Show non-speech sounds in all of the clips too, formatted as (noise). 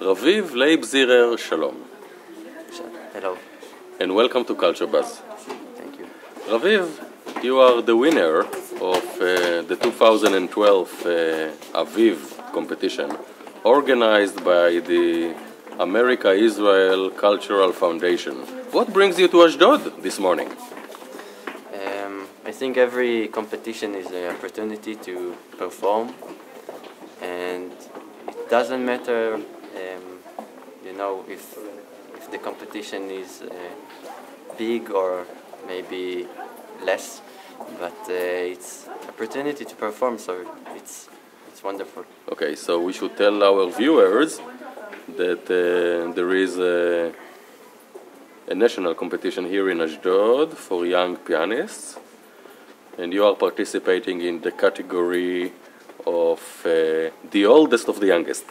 Raviv Leibzirer, shalom, Hello, and welcome to Culture Buzz. thank you. Raviv, you are the winner of uh, the 2012 uh, Aviv competition organized by the America Israel Cultural Foundation. What brings you to Ashdod this morning? Um, I think every competition is an opportunity to perform, and it doesn't matter, you know, if if the competition is uh, big or maybe less, but uh, it's opportunity to perform, so it's it's wonderful. Okay, so we should tell our viewers that uh, there is a, a national competition here in Ashdod for young pianists, and you are participating in the category of uh, the oldest of the youngest.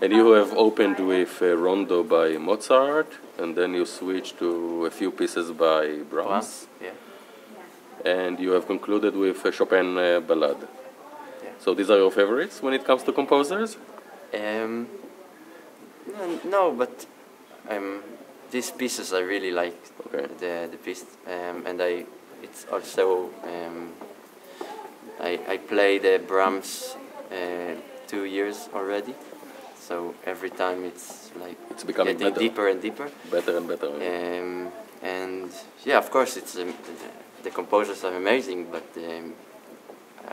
And you have opened with a rondo by Mozart, and then you switched to a few pieces by Brahms, Yeah. and you have concluded with a Chopin uh, ballad. Yeah. So these are your favorites when it comes to composers? Um, no, no, but um, these pieces I really like Okay. the the piece, um, and I it's also um, I I play the Brahms uh, two years already, so every time it's like It's becoming getting better. deeper and deeper. Better and better. Um, and yeah, of course, it's um, the, the composers are amazing, but um,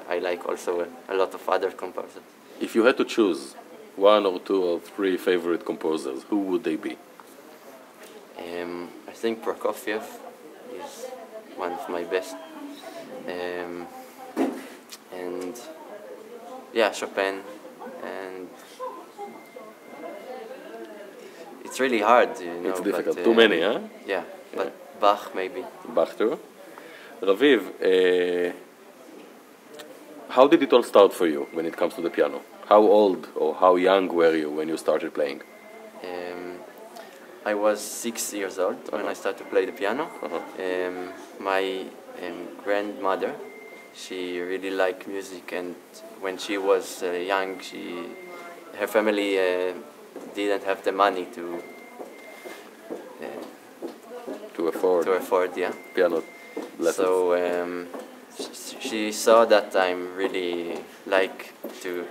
I I like also a, a lot of other composers. If you had to choose one or two or three favorite composers, who would they be? Um, I think Prokofiev is one of my best. Um, and yeah, Chopin. And it's really hard, you know. it's but, difficult. uh, Too many, huh? Yeah, but Bach maybe. Bach too. Raviv, uh, how did it all start for you when it comes to the piano? How old or how young were you when you started playing? Um, I was six years old when I started to play the piano. Uh-huh. Um, my um, grandmother, she really liked music, and when she was uh, young, she her family uh, didn't have the money to uh, To afford to afford, yeah. piano lessons? So um, she saw that I'm really like to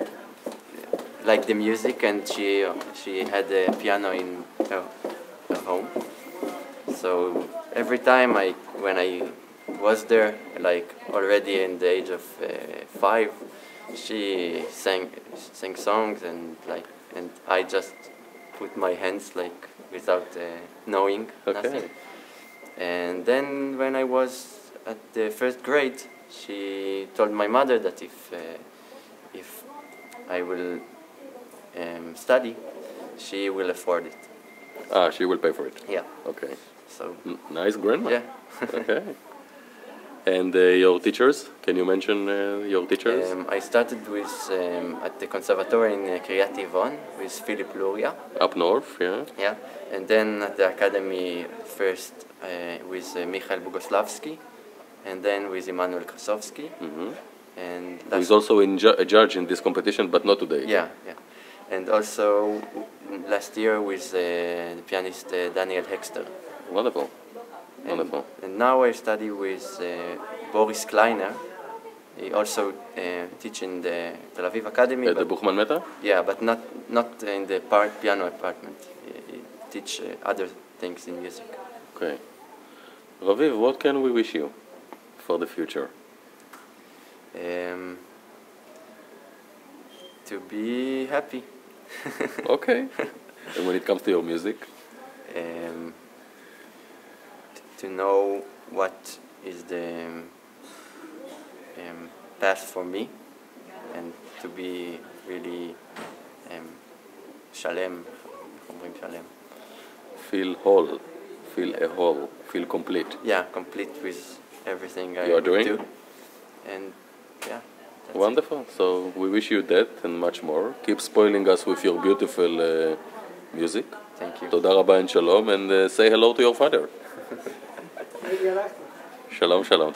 like the music, and she she had a piano in her, her home. So every time I when I was there, like already in the age of uh, five, she sang sang songs and like and I just put my hands like without uh, knowing Okay. nothing. And then when I was at the first grade, she told my mother that if uh, if I will um, study, she will afford it. ah, she will pay for it. Yeah. Okay. So N- nice grandma. yeah. okay. (laughs) And uh, your teachers? Can you mention uh, your teachers? Um, I started with um, at the conservatory in uh, Kiryat with Philip Luria. Up north, yeah. Yeah. And then at the academy first uh, with uh, Michael Bogoslavsky, and then with Emanuel Krasovsky. hmm And is also in ju- a judge in this competition, but not today. Yeah, yeah. And also mm, last year with uh, the pianist uh, Daniel Hexter. Wonderful. And, Wonderful. and now I study with uh, Boris Kleiner. He also uh, teach in the Tel Aviv Academy. At the but, Buchmann Mehta? yeah, but not not in the part piano department. He, he teach uh, other things in music. Okay. Raviv, what can we wish you for the future? Um, to be happy. (laughs) Okay. and when it comes to your music? um, to know what is the um, um, path for me and to be really um, shalem, איך אומרים שלם? Feel whole. Feel a whole. Feel complete. Yeah, complete with everything I You are doing? do. And yeah. that's it. Wonderful. So we wish you that and much more. Keep spoiling us with your beautiful uh, music. Thank you. תודה רבה and shalom, and uh, say hello to your father. שלום, שלום.